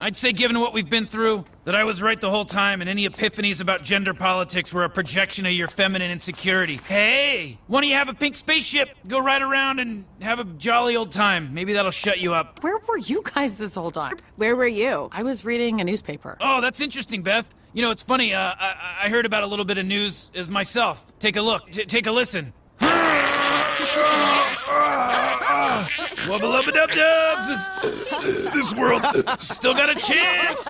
I'd say, given what we've been through, that I was right the whole time, and any epiphanies about gender politics were a projection of your feminine insecurity. Hey, why don't you have a pink spaceship? Go ride around and have a jolly old time. Maybe that'll shut you up. Where were you guys this whole time? Where were you? I was reading a newspaper. Oh, that's interesting, Beth. You know, it's funny. Uh, I, I heard about a little bit of news as myself. Take a look. T- take a listen. Wubba lubba dub dubs! This, this world still got a chance!